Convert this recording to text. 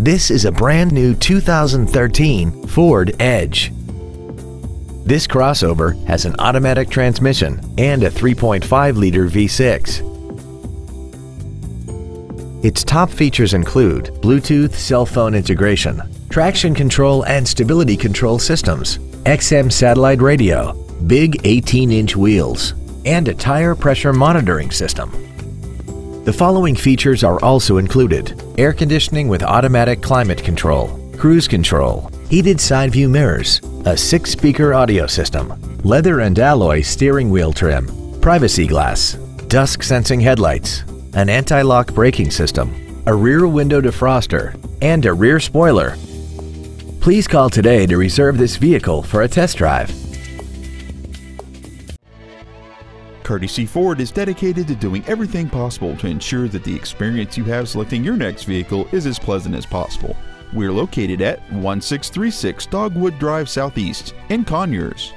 This is a brand new 2013 Ford Edge. This crossover has an automatic transmission and a 3.5-liter V6. Its top features include Bluetooth cell phone integration, traction control and stability control systems, XM satellite radio, big 18-inch wheels, and a tire pressure monitoring system. The following features are also included. Air conditioning with automatic climate control, cruise control, heated side view mirrors, a six-speaker audio system, leather and alloy steering wheel trim, privacy glass, dusk sensing headlights, an anti-lock braking system, a rear window defroster, and a rear spoiler. Please call today to reserve this vehicle for a test drive. Courtesy Ford is dedicated to doing everything possible to ensure that the experience you have selecting your next vehicle is as pleasant as possible. We're located at 1636 Dogwood Drive Southeast in Conyers.